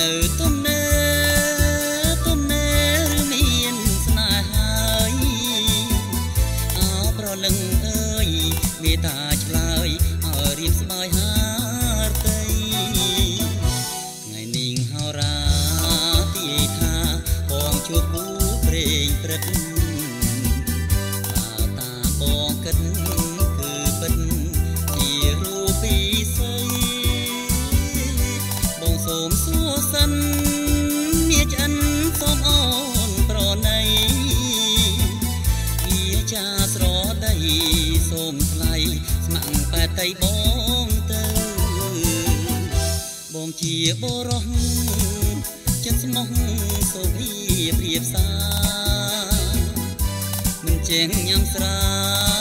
នៅទំនេរទំនេរឬមានស្នេហាហើយអោប្រលឹងអើយមេតាឆ្លើយឲ្យរៀបស្បើយហារតីថ្ងៃនេះហោរាទីថាបងជួបគូព្រេងព្រឹក ស្ម័គ្របែតៃបងទៅបងជាបរោះចិត្តស្មោះសូភីព្រៀបសាមិនចេះញ៉ាំស្រា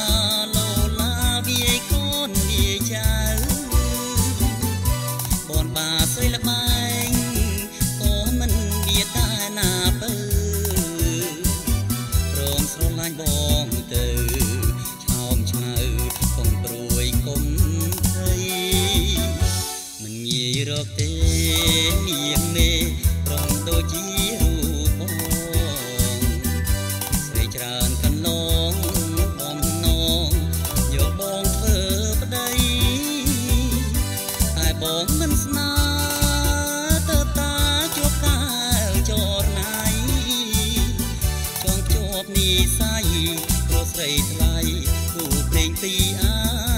រកទេនាងមេប្រងដូចជារូបបងស្រីច្រើនកន្លងបំណងយកបងធ្វើប្តីតែបងមិនស្នាទៅតាជួបកាលចរណៃចងជាប់និស័យព្រោះស្រីថ្លៃគូព្រេងទីអា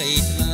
រ